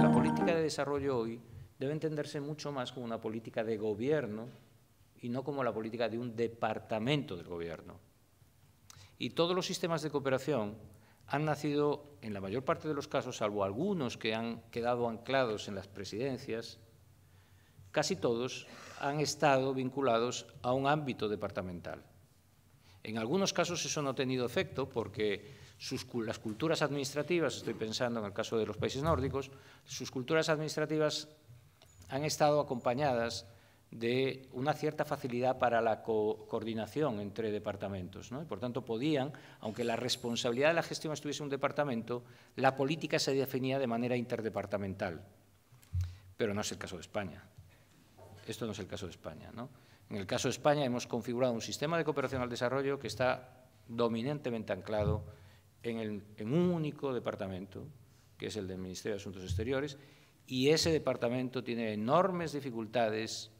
La política de desarrollo hoy debe entenderse mucho más como una política de gobierno y no como la política de un departamento del gobierno. Y todos los sistemas de cooperación han nacido, en la mayor parte de los casos, salvo algunos que han quedado anclados en las presidencias, casi todos han estado vinculados a un ámbito departamental. En algunos casos eso no ha tenido efecto porque las culturas administrativas, estoy pensando en el caso de los países nórdicos, sus culturas administrativas han estado acompañadas de una cierta facilidad para la coordinación entre departamentos. ¿no? por tanto, podían, aunque la responsabilidad de la gestión estuviese en un departamento, la política se definía de manera interdepartamental. Pero no es el caso de España. Esto no es el caso de España. ¿no? En el caso de España hemos configurado un sistema de cooperación al desarrollo que está dominantemente anclado en, un único departamento, que es el del Ministerio de Asuntos Exteriores, y ese departamento tiene enormes dificultades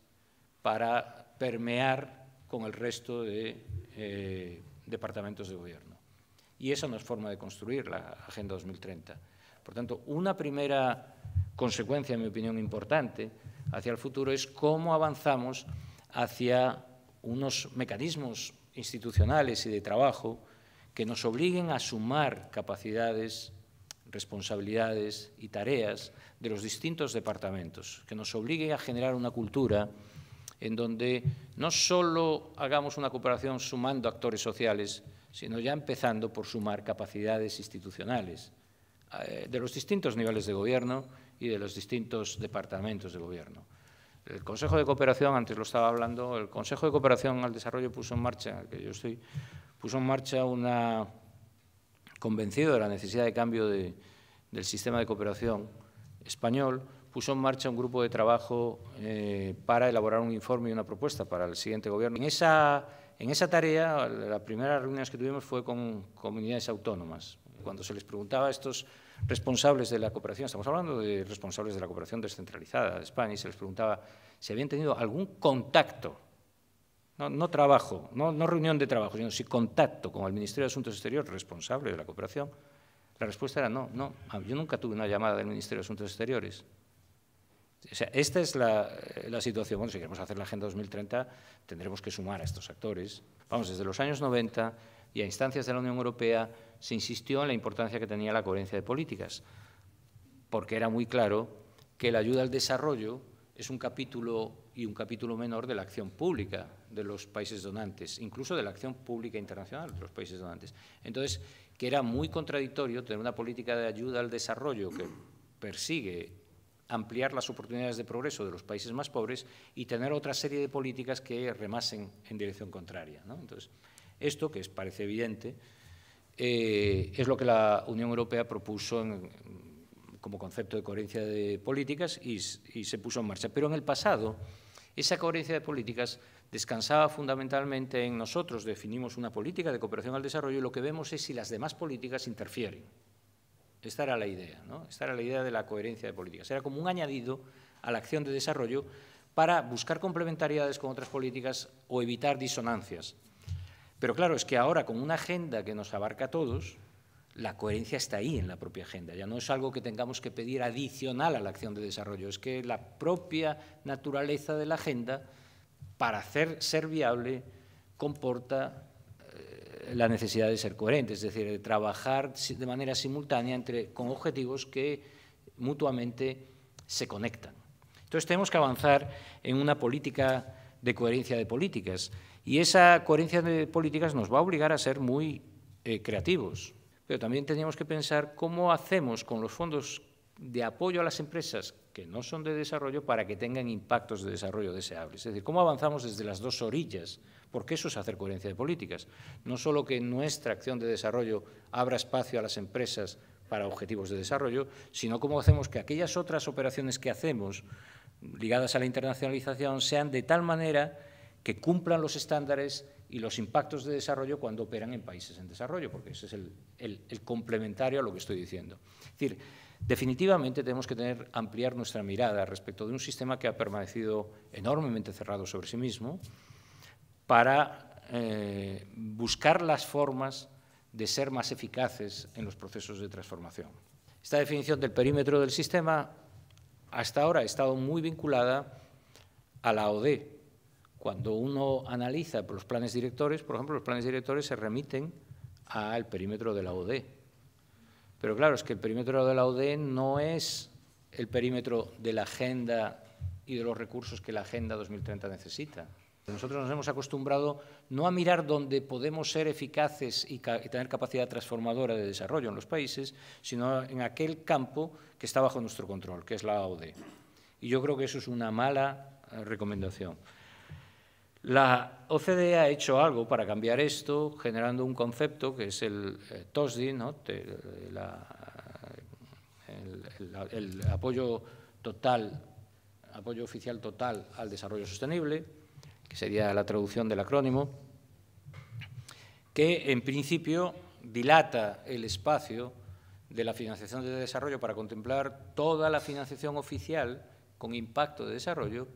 para permear con el resto de eh, departamentos de gobierno. Y esa no es forma de construir la Agenda 2030. Por tanto, una primera consecuencia, en mi opinión, importante hacia el futuro es cómo avanzamos hacia unos mecanismos institucionales y de trabajo que nos obliguen a sumar capacidades, responsabilidades y tareas de los distintos departamentos, que nos obliguen a generar una cultura en donde no solo hagamos una cooperación sumando actores sociales, sino ya empezando por sumar capacidades institucionales eh, de los distintos niveles de gobierno y de los distintos departamentos de gobierno. El Consejo de Cooperación, antes lo estaba hablando, el Consejo de Cooperación al Desarrollo puso en marcha, que yo estoy, puso en marcha una, convencido de la necesidad de cambio del sistema de cooperación español, puso en marcha un grupo de trabajo eh, para elaborar un informe y una propuesta para el siguiente gobierno. En esa, en esa tarea, la primera reunión que tuvimos fue con comunidades autónomas. Cuando se les preguntaba a estos responsables de la cooperación, estamos hablando de responsables de la cooperación descentralizada de España, y se les preguntaba si habían tenido algún contacto, no, trabajo, no, reunión de trabajo, sino si contacto con el Ministerio de Asuntos Exteriores, responsable de la cooperación, la respuesta era no, no, yo nunca tuve una llamada del Ministerio de Asuntos Exteriores. O sea, esta es la, situación. Bueno, si queremos hacer la Agenda 2030, tendremos que sumar a estos actores. Vamos, desde los años 90 y a instancias de la Unión Europea se insistió en la importancia que tenía la coherencia de políticas, porque era muy claro que la ayuda al desarrollo es un capítulo y un capítulo menor de la acción pública de los países donantes, incluso de la acción pública internacional de los países donantes. Entonces, que era muy contradictorio tener una política de ayuda al desarrollo que persigue ampliar las oportunidades de progreso de los países más pobres y tener otra serie de políticas que remasen en dirección contraria. Entonces, esto, que parece evidente, eh, es lo que la Unión Europea propuso como concepto de coherencia de políticas y, y se puso en marcha. Pero en el pasado, esa coherencia de políticas descansaba fundamentalmente en nosotros, definimos una política de cooperación al desarrollo y lo que vemos es si las demás políticas interfieren. Esta era la idea, ¿no? Esta era la idea de la coherencia de políticas. Era como un añadido a la acción de desarrollo para buscar complementariedades con otras políticas o evitar disonancias. Pero claro, es que ahora con una agenda que nos abarca a todos, la coherencia está ahí en la propia agenda. Ya no es algo que tengamos que pedir adicional a la acción de desarrollo, es que la propia naturaleza de la agenda, para hacer ser viable, comporta la necesidad de ser coherente, es decir, de trabajar de manera simultánea entre, con objetivos que mutuamente se conectan. Entonces tenemos que avanzar en una política de coherencia de políticas y esa coherencia de políticas nos va a obligar a ser muy eh, creativos, pero también tenemos que pensar cómo hacemos con los fondos de apoyo a las empresas que no son de desarrollo para que tengan impactos de desarrollo deseables. Es decir, cómo avanzamos desde las dos orillas porque eso es hacer coherencia de políticas. No solo que nuestra acción de desarrollo abra espacio a las empresas para objetivos de desarrollo, sino cómo hacemos que aquellas otras operaciones que hacemos ligadas a la internacionalización sean de tal manera que cumplan los estándares y los impactos de desarrollo cuando operan en países en desarrollo, porque ese es el, complementario a lo que estoy diciendo. Es decir, definitivamente tenemos que tener, ampliar nuestra mirada respecto de un sistema que ha permanecido enormemente cerrado sobre sí mismo, para eh, buscar las formas de ser más eficaces en los procesos de transformación. Esta definición del perímetro del sistema hasta ahora ha estado muy vinculada a la OD. Cuando uno analiza los planes directores, por ejemplo, los planes directores se remiten al perímetro de la OD. Pero claro, es que el perímetro de la OD no es el perímetro de la agenda y de los recursos que la Agenda 2030 necesita. Nosotros nos hemos acostumbrado no a mirar dónde podemos ser eficaces y, tener capacidad transformadora de desarrollo en los países, sino en aquel campo que está bajo nuestro control, que es la ODE. Y yo creo que eso es una mala eh, recomendación. La OCDE ha hecho algo para cambiar esto, generando un concepto que es el eh, TOSDI, ¿no? el apoyo total, apoyo oficial total al desarrollo sostenible, que sería la traducción del acrónimo, que en principio dilata el espacio de la financiación de desarrollo para contemplar toda la financiación oficial con impacto de desarrollo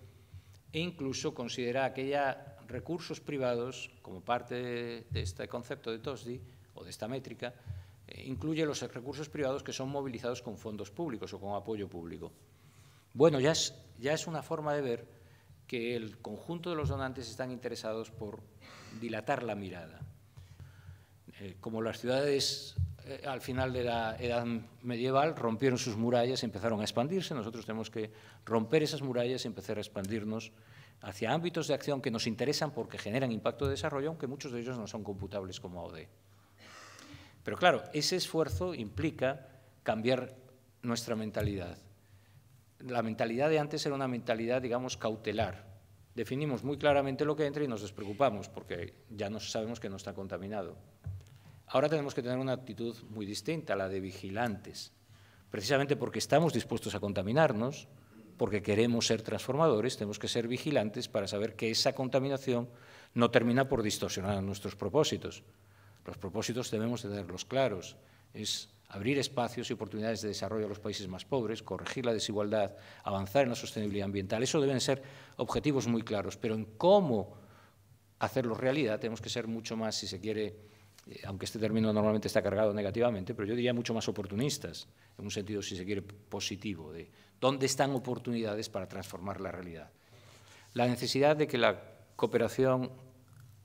e incluso considera aquellos recursos privados como parte de este concepto de TOSDI o de esta métrica, eh, incluye los recursos privados que son movilizados con fondos públicos o con apoyo público. Bueno, ya es, ya es una forma de ver que el conjunto de los donantes están interesados por dilatar la mirada. Eh, como las ciudades eh, al final de la edad medieval rompieron sus murallas y empezaron a expandirse, nosotros tenemos que romper esas murallas y empezar a expandirnos hacia ámbitos de acción que nos interesan porque generan impacto de desarrollo, aunque muchos de ellos no son computables como ODE. Pero claro, ese esfuerzo implica cambiar nuestra mentalidad la mentalidad de antes era una mentalidad, digamos, cautelar. Definimos muy claramente lo que entra y nos despreocupamos porque ya no sabemos que no está contaminado. Ahora tenemos que tener una actitud muy distinta, la de vigilantes, precisamente porque estamos dispuestos a contaminarnos, porque queremos ser transformadores, tenemos que ser vigilantes para saber que esa contaminación no termina por distorsionar nuestros propósitos. Los propósitos debemos tenerlos claros. Es abrir espacios y oportunidades de desarrollo a los países más pobres, corregir la desigualdad, avanzar en la sostenibilidad ambiental. Eso deben ser objetivos muy claros, pero en cómo hacerlos realidad tenemos que ser mucho más, si se quiere, eh, aunque este término normalmente está cargado negativamente, pero yo diría mucho más oportunistas, en un sentido, si se quiere, positivo, de dónde están oportunidades para transformar la realidad. La necesidad de que la cooperación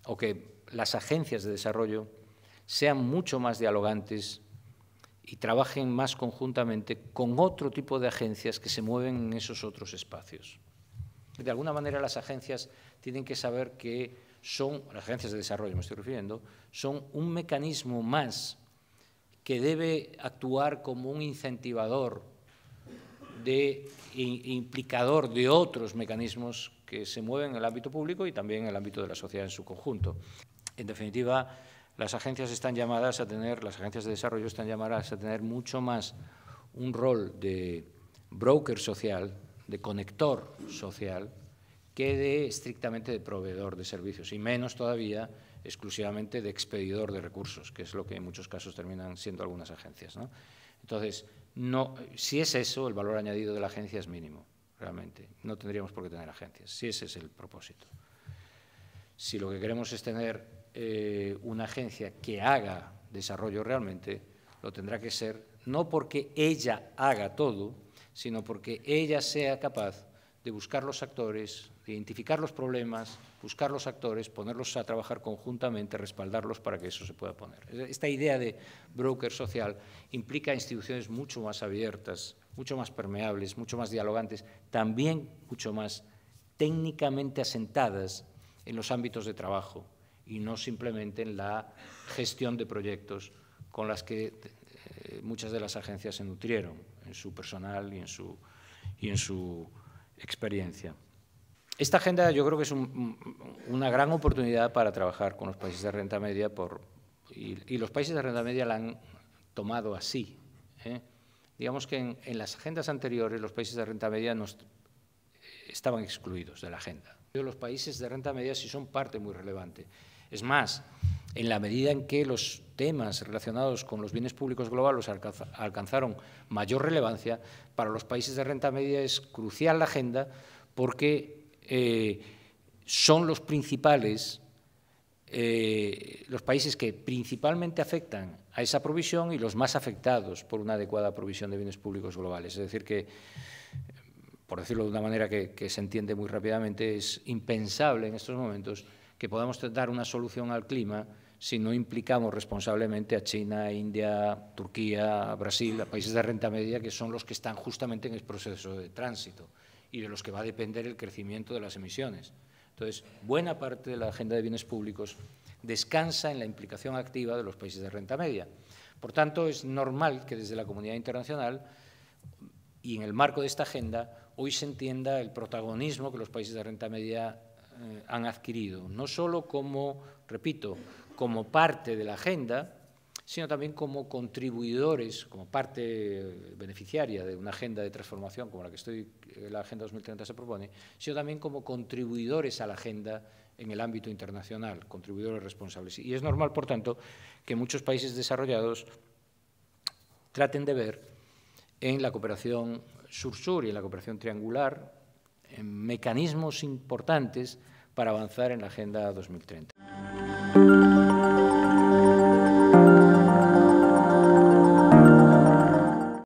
o que las agencias de desarrollo sean mucho más dialogantes y trabajen más conjuntamente con otro tipo de agencias que se mueven en esos otros espacios. De alguna manera las agencias tienen que saber que son, las agencias de desarrollo me estoy refiriendo, son un mecanismo más que debe actuar como un incentivador de implicador de otros mecanismos que se mueven en el ámbito público y también en el ámbito de la sociedad en su conjunto. En definitiva, las agencias están llamadas a tener, las agencias de desarrollo están llamadas a tener mucho más un rol de broker social, de conector social, que de estrictamente de proveedor de servicios, y menos todavía exclusivamente de expedidor de recursos, que es lo que en muchos casos terminan siendo algunas agencias. Entonces, no, si es eso, el valor añadido de la agencia es mínimo, realmente. No tendríamos por qué tener agencias, si ese es el propósito. Si lo que queremos es tener eh, una agencia que haga desarrollo realmente, lo tendrá que ser no porque ella haga todo, sino porque ella sea capaz de buscar los actores, de identificar los problemas, buscar los actores, ponerlos a trabajar conjuntamente, respaldarlos para que eso se pueda poner. Esta idea de broker social implica instituciones mucho más abiertas, mucho más permeables, mucho más dialogantes, también mucho más técnicamente asentadas en los ámbitos de trabajo, y no simplemente en la gestión de proyectos con las que eh, muchas de las agencias se nutrieron en su personal y en su, y en su experiencia. Esta agenda yo creo que es una gran oportunidad para trabajar con los países de renta media por, y, los países de renta media la han tomado así. ¿eh? Digamos que en, en, las agendas anteriores los países de renta media nos, estaban excluidos de la agenda. Los países de renta media sí son parte muy relevante es más, en la medida en que los temas relacionados con los bienes públicos globales alcanzaron mayor relevancia, para los países de renta media es crucial la agenda porque eh, son los principales eh, los países que principalmente afectan a esa provisión y los más afectados por una adecuada provisión de bienes públicos globales. Es decir, que, por decirlo de una manera que, que se entiende muy rápidamente, es impensable en estos momentos que podamos dar una solución al clima si no implicamos responsablemente a China, India, Turquía, Brasil, a países de renta media, que son los que están justamente en el proceso de tránsito y de los que va a depender el crecimiento de las emisiones. Entonces, buena parte de la agenda de bienes públicos descansa en la implicación activa de los países de renta media. Por tanto, es normal que desde la comunidad internacional y en el marco de esta agenda hoy se entienda el protagonismo que los países de renta media eh, han adquirido, no solo como, repito, como parte de la agenda, sino también como contribuidores, como parte beneficiaria de una agenda de transformación como la que estoy, eh, la Agenda 2030 se propone, sino también como contribuidores a la agenda en el ámbito internacional, contribuidores responsables. Y es normal, por tanto, que muchos países desarrollados traten de ver en la cooperación sur-sur y en la cooperación triangular mecanismos importantes para avanzar en la Agenda 2030.